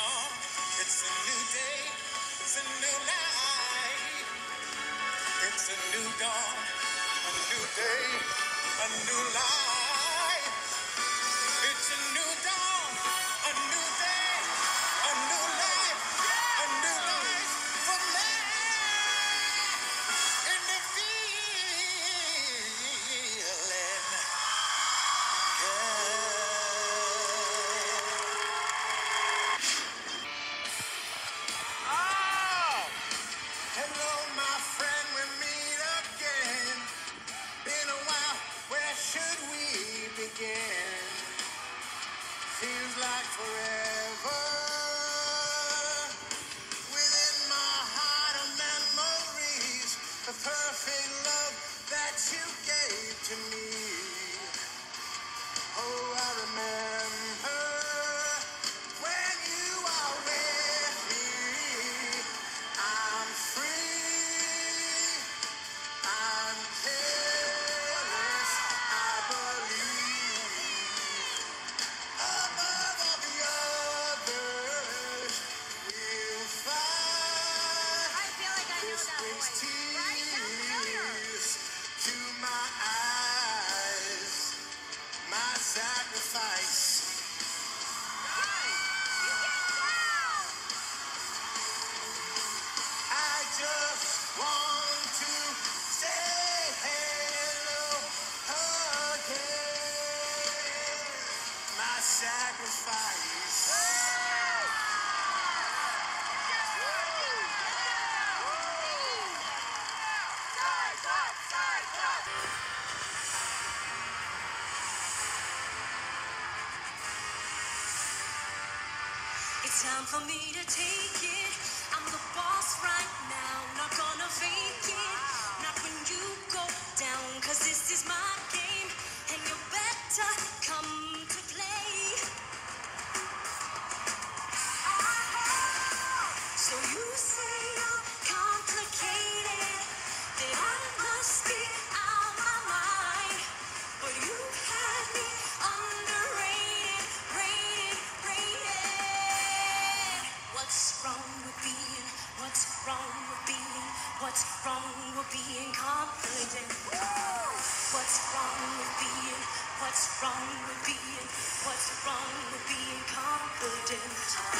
dawn. It's a new day. It's a new life. It's a new dawn. A new day. A new life. Sacrifice. It's time for me to take it. I'm the boss right now, not gonna fake it. Not when you go down, cause this is my game. And you better wrong with being? What's wrong with being confident? What's wrong with being? What's wrong with being? What's wrong with being confident?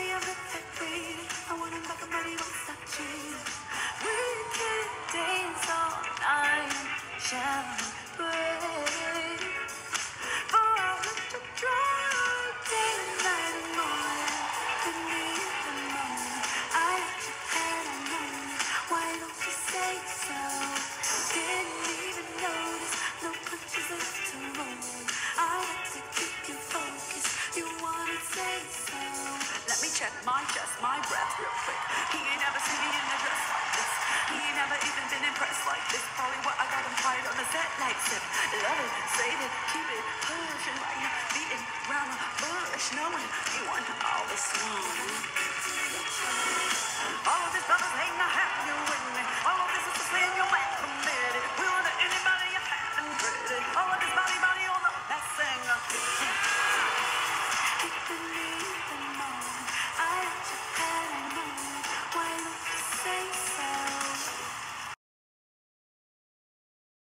This probably what I got implied on the set like sip. Love it, save it, keep it, push and right now, beating round the bush, knowing you want all the smoke.